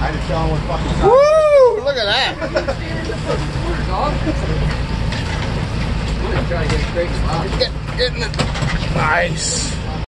I just saw him fucking fucking Woo! Look at that. Get, getting it. Nice.